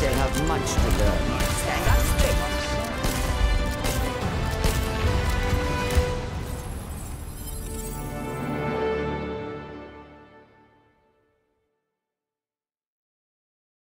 they have much to learn.